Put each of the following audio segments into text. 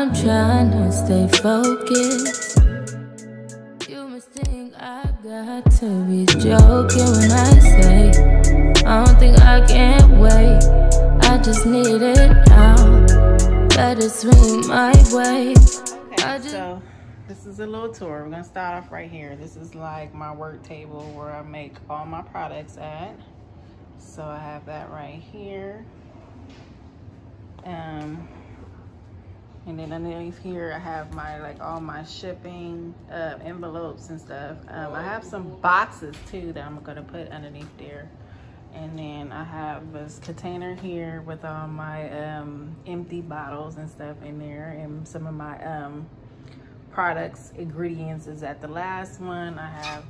I'm trying to stay focused. You must think I got to be joking when I say I don't think I can wait. I just need it now. Let it swing my way. Okay, so this is a little tour. We're gonna start off right here. This is like my work table where I make all my products at. So I have that right here. Um, and then underneath here, I have my, like all my shipping uh, envelopes and stuff. Um, I have some boxes too that I'm gonna put underneath there. And then I have this container here with all my um, empty bottles and stuff in there and some of my um, products, ingredients is at the last one. I have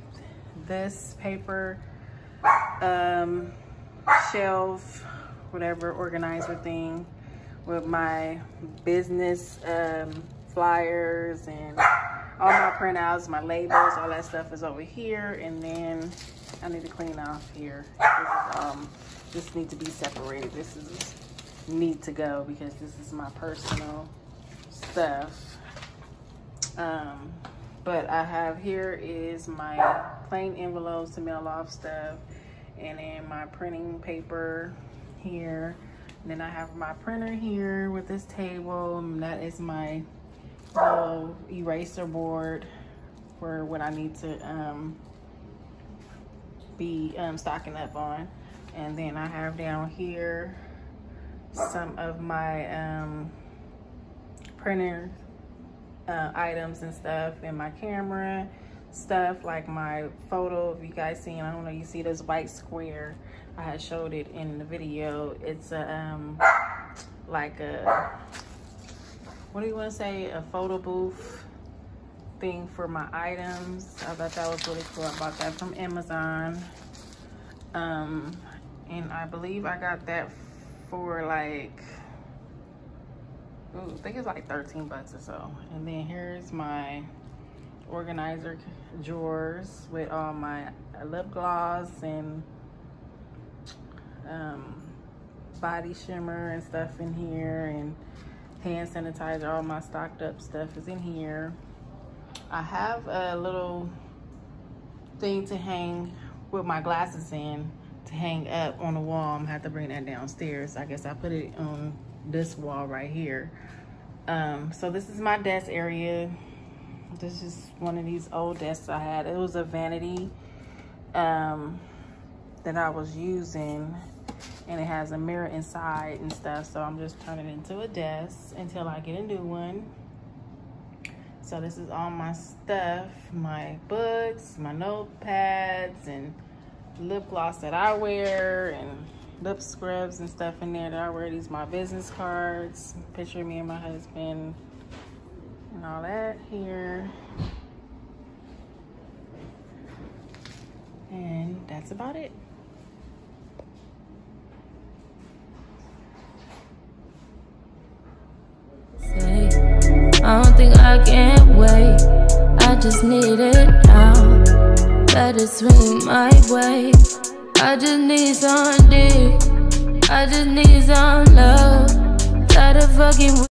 this paper um, shelf, whatever organizer thing with my business um, flyers and all my printouts, my labels, all that stuff is over here. And then I need to clean off here. This, um, this needs to be separated. This is need to go because this is my personal stuff. Um, but I have here is my plain envelopes to mail off stuff and then my printing paper here and then I have my printer here with this table. And that is my little eraser board for what I need to um, be um, stocking up on. And then I have down here some of my um, printer uh, items and stuff and my camera stuff like my photo if you guys seen I don't know you see this white square I had showed it in the video. It's a, um, like a, what do you want to say? A photo booth thing for my items. I thought that was really cool. I bought that from Amazon. Um, and I believe I got that for like, ooh, I think it's like 13 bucks or so. And then here's my organizer drawers with all my lip gloss and um, body shimmer and stuff in here and hand sanitizer. All my stocked up stuff is in here. I have a little thing to hang with my glasses in to hang up on the wall. I'm gonna have to bring that downstairs. I guess I put it on this wall right here. Um, so this is my desk area. This is one of these old desks I had. It was a vanity um, that I was using and it has a mirror inside and stuff. So I'm just turning it into a desk until I get a new one. So this is all my stuff, my books, my notepads, and lip gloss that I wear, and lip scrubs and stuff in there that I wear. These my business cards, picture of me and my husband, and all that here. And that's about it. I don't think I can wait. I just need it now. Let it swing my way. I just need some dick. I just need some love. Try to fucking.